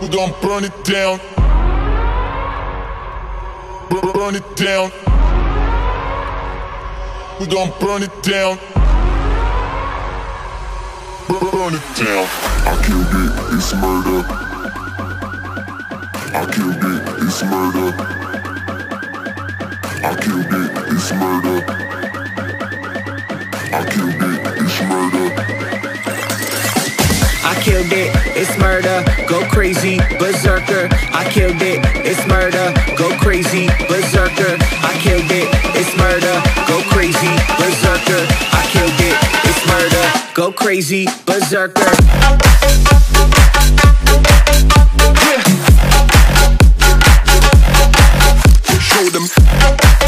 We gon' burn it down. Bur- Burn it down. We gon' burn it down. Bur- Burn it down. I killed it, it's murder. I killed it, it's murder. I killed it, it's murder. Killed it, it's murder. Go crazy, berserker. I killed it, it's murder. Go crazy, berserker. I killed it, it's murder. Go crazy, berserker. I killed it, it's murder. Go crazy, berserker. Yeah. Show them.